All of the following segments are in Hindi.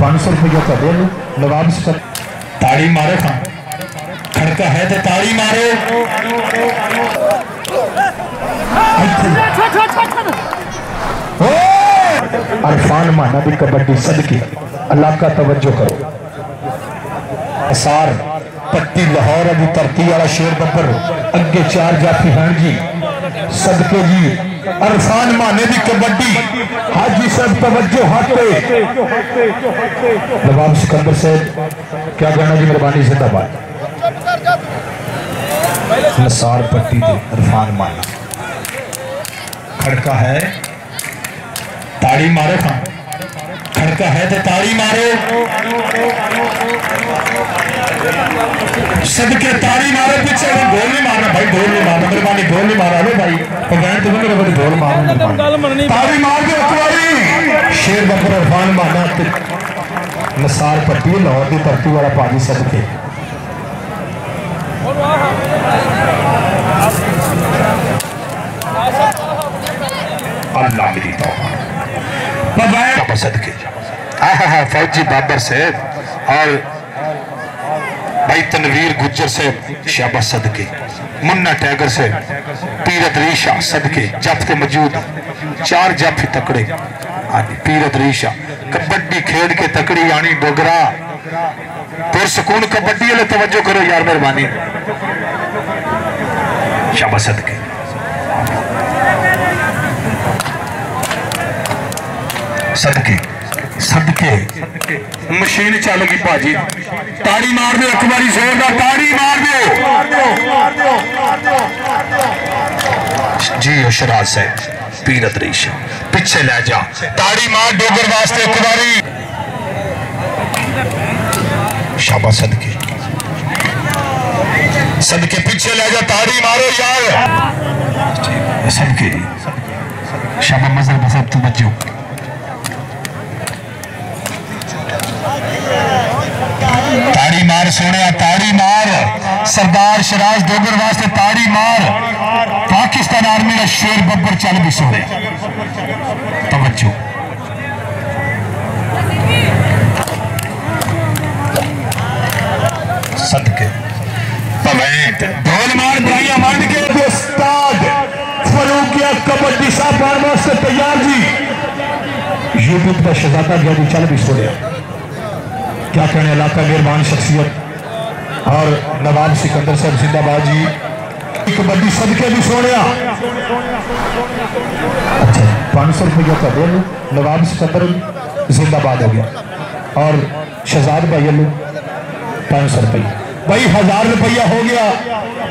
पाँच सौ रुपये का बिल नवाब ताड़ी मारे खां हाँ। खड़का है तो ताड़ी मारे। अरफान माना भी कबड्डी सदकी। अल्लाह का तवज्जो करो। असार पत्ती लाहौर अभी तरती वाला शेर बब्बर अगे चार जाफी हैं जी। सदके जी। अरफान माने की कबड्डी। हाजी साहब, तवज्जो हटे नवाब सिकंदर साहब, क्या कहना जी मेहरबानी, जिंदाबाद। नसार पट्टी दे अरफान माना। खड़का है। ताड़ी मारे खां। खड़का है तो ताड़ी मारो। सदके ताड़ी मारो पीछे वो ढोल नहीं मारना भाई ढोल नहीं मारना मेहरबानी ढोल नहीं मारा लो भाई पगैन तो मेरे बड़ी ढोल मारो ताली मार दो अकवारी शेर बकर इरफान माना नसार पट्टी लाहौर की धरती वाला पाजी सदके अल्लाह मेरी तौबा सदके। फौजी बाबर साहब और भाई तनवीर गुज्जर साहब शाबा सदके। मुन्ना टैगर से पीरत रीशा सदके जफ मौजूद चार जफ तकड़े। हाँ पीरत रीशा। कबड्डी खेड के तकड़ी आनी बोगरा पुरसकून कबड्डी तवज्जो करो यार मेहरबानी। शाबा सदके। सदके सदके। मशीन चल गई भाजी ताड़ी मार दो, एक बारी जोरदार ताड़ी मार दो। जी शराज साहब पीरत रीश पीछे ले जा। ताड़ी मार डोगर वास्ते एक बारी। शाबा सदके। सदके पीछे ले जा, ताड़ी मारो, यार। सदके। शाबा मजर बसब तवज्जो ताड़ी मार सोने ताड़ी मार। सरदार शराज डोगर वास्ते ताड़ी मार। पाकिस्तान आर्मी का शेर बब्बर चल भी सोने तवज्जो। सदके। ढोल मार बुराइयाँ मार के उस्ताद फरूकिया कबड्डी साहब बार वास्ते तैयार जी। यूट्यूब का शहजादा गया चल भी छोड़िया क्या कहने इलाका मेहरबान शख्सियत? और नवाब सिकंदर साहब जिंदाबाद जी। कबड्डी सदके भी सोने अच्छा पाँच सौ रुपये का बिल। नवाब सिकंदर जिंदाबाद हो गया। और शहजाद भाई अलू पाँच सौ रुपये भाई, हज़ार रुपया हो गया।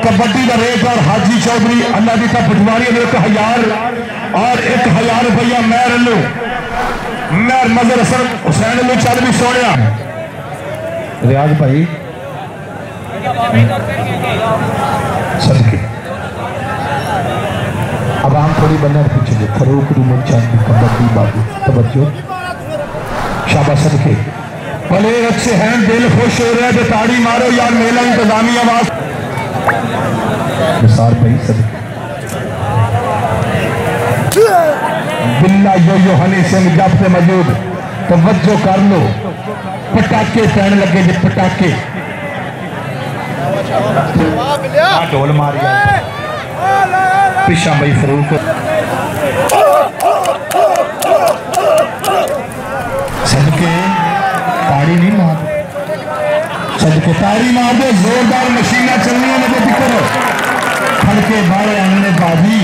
कबड्डी का रेट और हाजी चौधरी, अल्लाह जी का पटवारी एक हज़ार। और एक हज़ार रुपया मैं रलू मैं मजर असर हुसैन चल भी सोनिया। रियाज भाई सदके अब हम थोड़ी बना पीछे जो फरूक रूमन चांदी कबड्डी, बाबू तवज्जो शाबाश सदके भले अच्छे हैं, दिल खुश हो रहा ताड़ी मारो, यार मेला इंतजामिया आवाज़। निसार भाई सदके बिल्ला यो यो हनी सिंह जब से मौजूद, तवज्जो कर लो। पटाखे पैन लगे, जी पटाखे। ढोल मार पिछा भाई फरूक सदके ताड़ी नहीं मार। सदके ताड़ी मार दो, जोरदार बाजी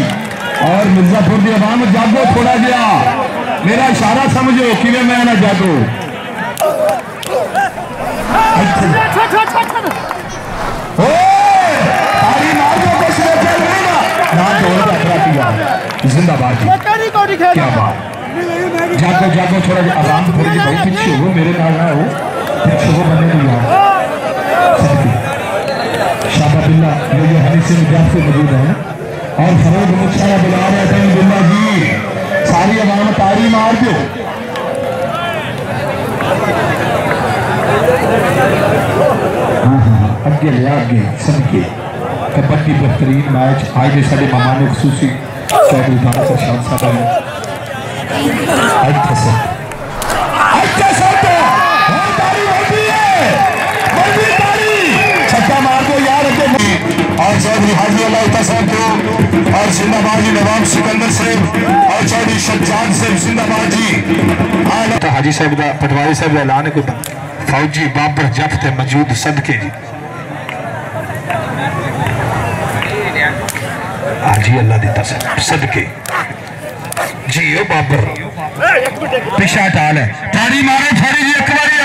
और मिर्जापुर की आवाम, जागो थोड़ा गया मेरा इशारा समझो कि मैं ना जागो? जिंदाबाद। क्या बात। जागो जागो थोड़ा आराम थोड़ी भाई पीछे हो मेरे नाल ना हो। पीछे हो बने नहीं यार। शाबा बिल्ला ये जो हनी सिंह जाफ से मौजूद है। और फरोग मुछारा बुला रहे थे बिल्ला जी। सारी आवाम ताड़ी मार दो। के रियाद में सबके कबड्डी बेहतरीन मैच आज साढ़े मेहमान खसूसी चौधरी थाना प्रशांत साहब हैं। और जिंदाबाजी नवाब सिकंदर सेब और चौधरी शमजान सेब जिंदाबाजी हाजी साहब का, पटवारी साहब का ऐलान है फौजी बाबर जफ्त मौजूद सदके जी। हाजी अल्लाह दिता सदके। जी ओ बाबर। पिछा टाल है। ताड़ी मारो, थोड़ी जी, एक बारी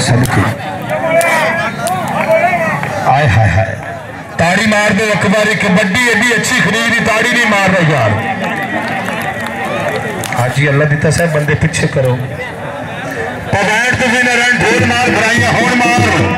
सदके। हाय हाय। ताड़ी मार दो एक एडी अच्छी खरीदी ताड़ी नहीं मार यार। हाजी अल्लाह दिता साहब, बंदे पीछे करो। पवैट तो भी न रन ढोल मार भराइया होन मार